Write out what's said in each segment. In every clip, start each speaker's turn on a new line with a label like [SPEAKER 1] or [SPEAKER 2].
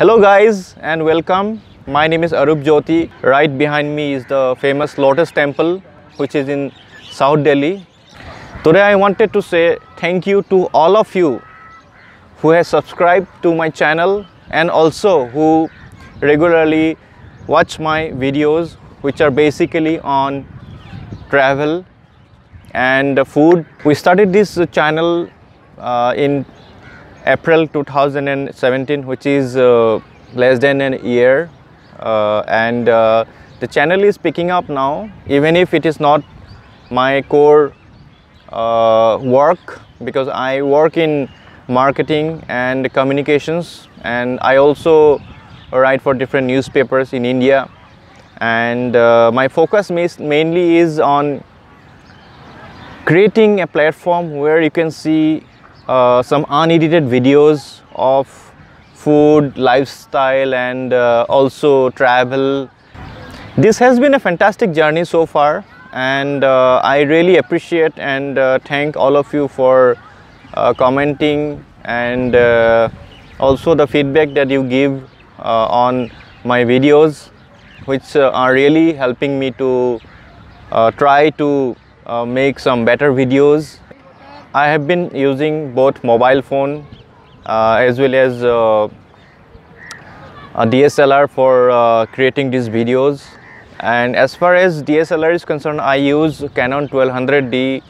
[SPEAKER 1] Hello guys and welcome. My name is Arup Jyoti. Right behind me is the famous Lotus Temple which is in South Delhi. Today I wanted to say thank you to all of you who has subscribed to my channel and also who regularly watch my videos which are basically on travel and food. We started this channel uh, in April 2017 which is uh, less than a year uh, and uh, the channel is picking up now. Even if it is not my core uh, work because I work in marketing and communications and I also write for different newspapers in India. And uh, my focus mainly is on creating a platform where you can see uh, some unedited videos of food, lifestyle and uh, also travel. This has been a fantastic journey so far and uh, I really appreciate and uh, thank all of you for uh, commenting and also the feedback that you give on my videos which are really helping me to try to make some better videos I have been using both mobile phone uh, as well as uh, a DSLR for uh, creating these videos. And as far as DSLR is concerned I use Canon 1200D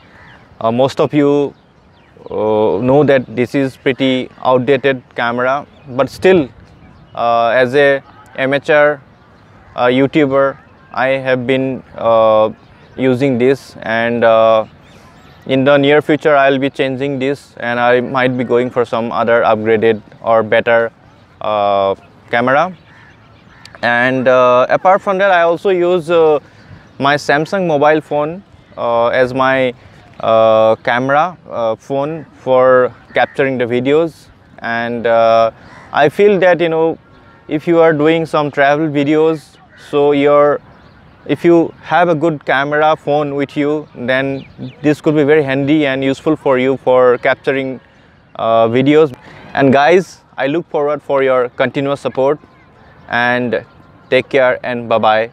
[SPEAKER 1] uh, most of you uh, know that this is pretty outdated camera but still uh, as a amateur YouTuber I have been using this. And in the near future I'll be changing this and I might be going for some other upgraded or better uh, camera. And uh, apart from that I also use uh, my Samsung mobile phone uh, as my uh, camera uh, phone for capturing the videos. And I feel that you know if you are doing some travel videos so your if you have a good camera phone with you then this could be very handy and useful for you for capturing uh, videos. And guys I look forward for your continuous support. And take care and bye bye